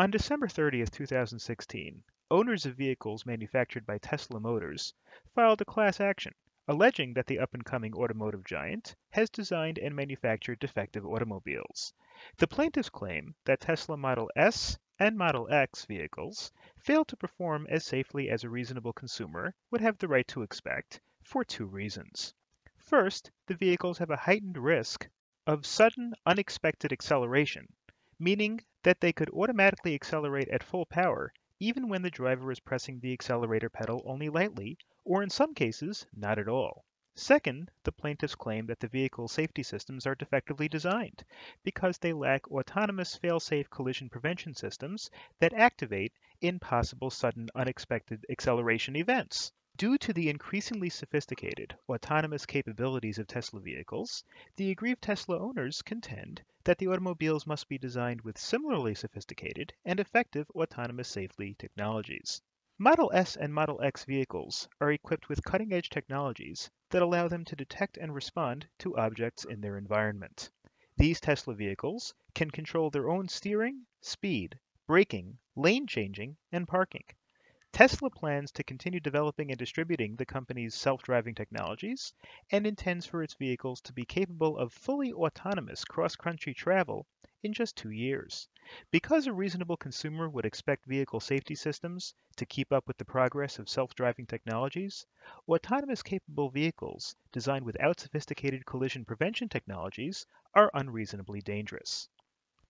On December 30, 2016, owners of vehicles manufactured by Tesla Motors filed a class action alleging that the up-and-coming automotive giant has designed and manufactured defective automobiles. The plaintiffs claim that Tesla Model S and Model X vehicles fail to perform as safely as a reasonable consumer would have the right to expect for two reasons. First, the vehicles have a heightened risk of sudden unexpected acceleration meaning that they could automatically accelerate at full power even when the driver is pressing the accelerator pedal only lightly, or in some cases, not at all. Second, the plaintiffs claim that the vehicle's safety systems are defectively designed because they lack autonomous fail-safe collision prevention systems that activate in possible sudden unexpected acceleration events. Due to the increasingly sophisticated autonomous capabilities of Tesla vehicles, the aggrieved Tesla owners contend that the automobiles must be designed with similarly sophisticated and effective autonomous safety technologies. Model S and Model X vehicles are equipped with cutting-edge technologies that allow them to detect and respond to objects in their environment. These Tesla vehicles can control their own steering, speed, braking, lane changing, and parking. Tesla plans to continue developing and distributing the company's self-driving technologies and intends for its vehicles to be capable of fully autonomous cross-country travel in just two years. Because a reasonable consumer would expect vehicle safety systems to keep up with the progress of self-driving technologies, autonomous capable vehicles designed without sophisticated collision prevention technologies are unreasonably dangerous.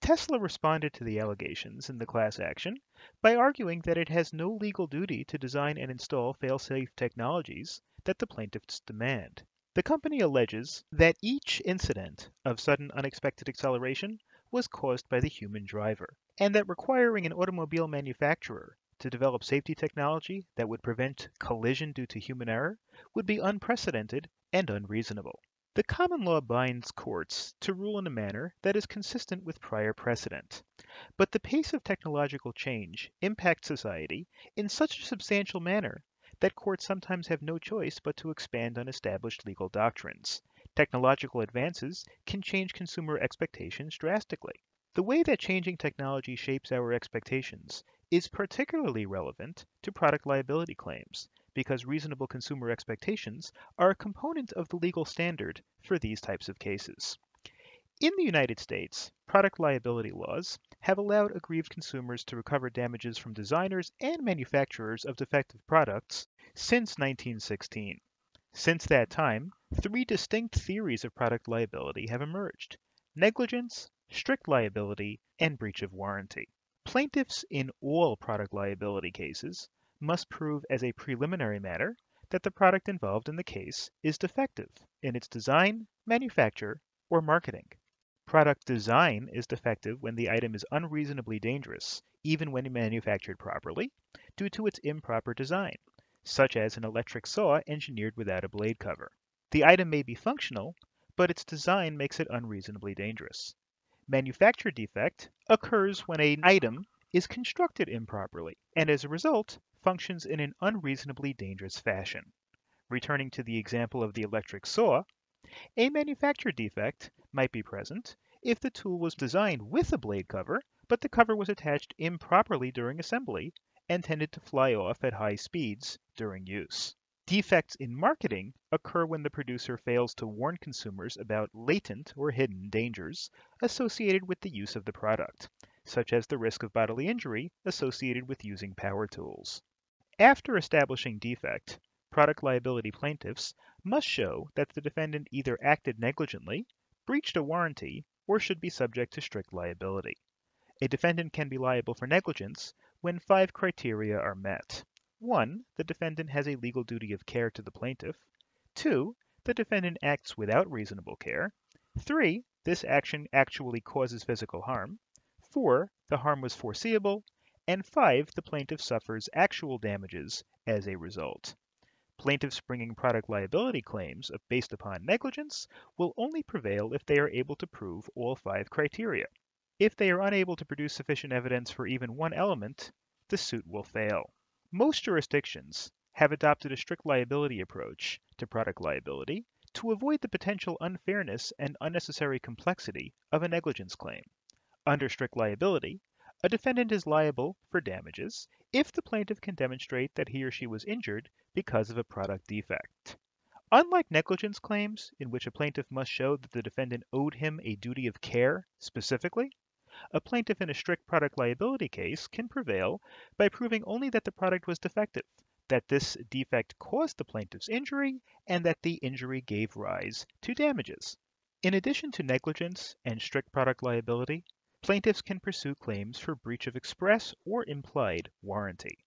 Tesla responded to the allegations in the class action by arguing that it has no legal duty to design and install fail-safe technologies that the plaintiffs demand. The company alleges that each incident of sudden unexpected acceleration was caused by the human driver, and that requiring an automobile manufacturer to develop safety technology that would prevent collision due to human error would be unprecedented and unreasonable. The common law binds courts to rule in a manner that is consistent with prior precedent. But the pace of technological change impacts society in such a substantial manner that courts sometimes have no choice but to expand on established legal doctrines. Technological advances can change consumer expectations drastically. The way that changing technology shapes our expectations is particularly relevant to product liability claims because reasonable consumer expectations are a component of the legal standard for these types of cases. In the United States, product liability laws have allowed aggrieved consumers to recover damages from designers and manufacturers of defective products since 1916. Since that time, three distinct theories of product liability have emerged negligence, strict liability, and breach of warranty. Plaintiffs in all product liability cases must prove as a preliminary matter that the product involved in the case is defective in its design, manufacture, or marketing. Product design is defective when the item is unreasonably dangerous, even when manufactured properly, due to its improper design, such as an electric saw engineered without a blade cover. The item may be functional, but its design makes it unreasonably dangerous. Manufacture defect occurs when an item is constructed improperly, and as a result, functions in an unreasonably dangerous fashion. Returning to the example of the electric saw, a manufacture defect might be present if the tool was designed with a blade cover, but the cover was attached improperly during assembly and tended to fly off at high speeds during use. Defects in marketing occur when the producer fails to warn consumers about latent or hidden dangers associated with the use of the product, such as the risk of bodily injury associated with using power tools. After establishing defect, product liability plaintiffs must show that the defendant either acted negligently, breached a warranty, or should be subject to strict liability. A defendant can be liable for negligence when five criteria are met. 1. The defendant has a legal duty of care to the plaintiff. 2. The defendant acts without reasonable care. 3. This action actually causes physical harm. 4. The harm was foreseeable. And 5. The plaintiff suffers actual damages as a result. Plaintiffs bringing product liability claims based upon negligence will only prevail if they are able to prove all five criteria. If they are unable to produce sufficient evidence for even one element, the suit will fail. Most jurisdictions have adopted a strict liability approach to product liability to avoid the potential unfairness and unnecessary complexity of a negligence claim. Under strict liability, A defendant is liable for damages if the plaintiff can demonstrate that he or she was injured because of a product defect. Unlike negligence claims, in which a plaintiff must show that the defendant owed him a duty of care specifically, a plaintiff in a strict product liability case can prevail by proving only that the product was defective, that this defect caused the plaintiff's injury, and that the injury gave rise to damages. In addition to negligence and strict product liability, plaintiffs can pursue claims for breach of express or implied warranty.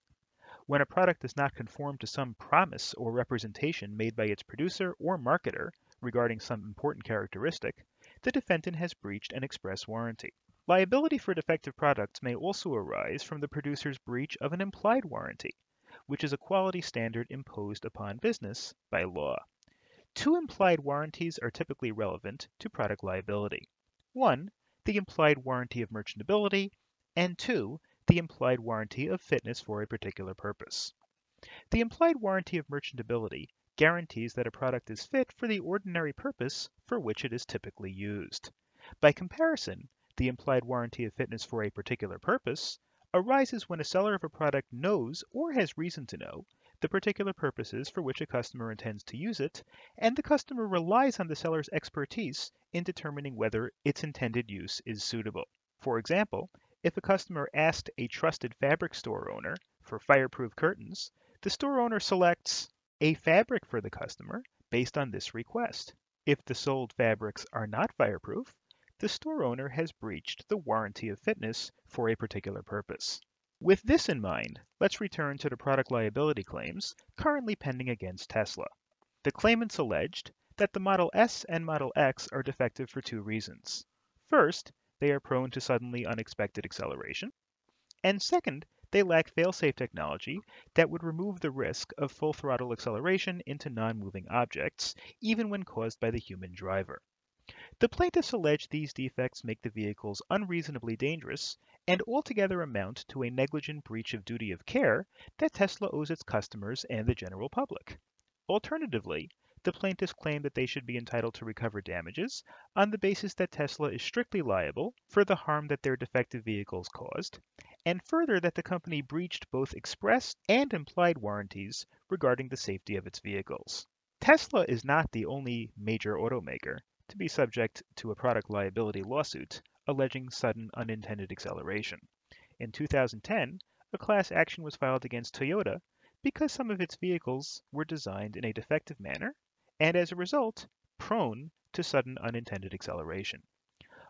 When a product does not conform to some promise or representation made by its producer or marketer regarding some important characteristic, the defendant has breached an express warranty. Liability for defective products may also arise from the producer's breach of an implied warranty, which is a quality standard imposed upon business by law. Two implied warranties are typically relevant to product liability. One, the implied warranty of merchantability, and two, the implied warranty of fitness for a particular purpose. The implied warranty of merchantability guarantees that a product is fit for the ordinary purpose for which it is typically used. By comparison, the implied warranty of fitness for a particular purpose arises when a seller of a product knows or has reason to know the particular purposes for which a customer intends to use it, and the customer relies on the seller's expertise in determining whether its intended use is suitable. For example, if a customer asked a trusted fabric store owner for fireproof curtains, the store owner selects a fabric for the customer based on this request. If the sold fabrics are not fireproof, the store owner has breached the warranty of fitness for a particular purpose. With this in mind, let's return to the product liability claims currently pending against Tesla. The claimants alleged that the Model S and Model X are defective for two reasons. First, they are prone to suddenly unexpected acceleration. And second, they lack fail-safe technology that would remove the risk of full throttle acceleration into non-moving objects, even when caused by the human driver. The plaintiffs allege these defects make the vehicles unreasonably dangerous and altogether amount to a negligent breach of duty of care that Tesla owes its customers and the general public. Alternatively, the plaintiffs claim that they should be entitled to recover damages on the basis that Tesla is strictly liable for the harm that their defective vehicles caused, and further that the company breached both express and implied warranties regarding the safety of its vehicles. Tesla is not the only major automaker to be subject to a product liability lawsuit alleging sudden unintended acceleration. In 2010, a class action was filed against Toyota because some of its vehicles were designed in a defective manner and as a result, prone to sudden unintended acceleration.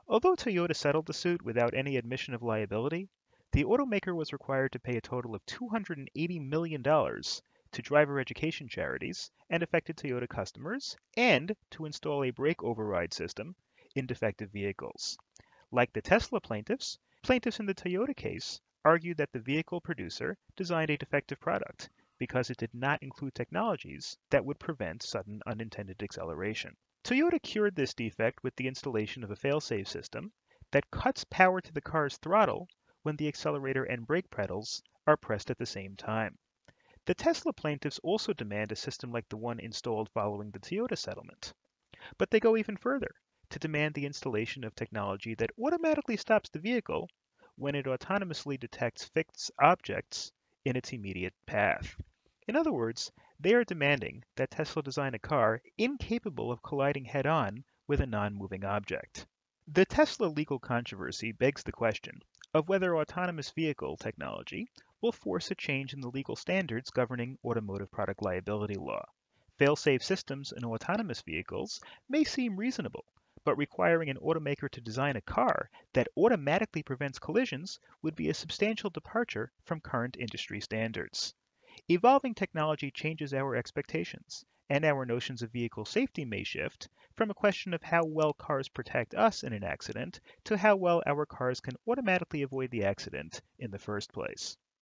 Although Toyota settled the suit without any admission of liability, the automaker was required to pay a total of $280 million to driver education charities and affected Toyota customers and to install a brake override system in defective vehicles. Like the Tesla plaintiffs, plaintiffs in the Toyota case argued that the vehicle producer designed a defective product because it did not include technologies that would prevent sudden unintended acceleration. Toyota cured this defect with the installation of a fail-safe system that cuts power to the car's throttle when the accelerator and brake pedals are pressed at the same time. The Tesla plaintiffs also demand a system like the one installed following the Toyota settlement. But they go even further to demand the installation of technology that automatically stops the vehicle when it autonomously detects fixed objects in its immediate path. In other words, they are demanding that Tesla design a car incapable of colliding head-on with a non-moving object. The Tesla legal controversy begs the question of whether autonomous vehicle technology will force a change in the legal standards governing automotive product liability law. Fail-safe systems in autonomous vehicles may seem reasonable, but requiring an automaker to design a car that automatically prevents collisions would be a substantial departure from current industry standards. Evolving technology changes our expectations, and our notions of vehicle safety may shift from a question of how well cars protect us in an accident to how well our cars can automatically avoid the accident in the first place.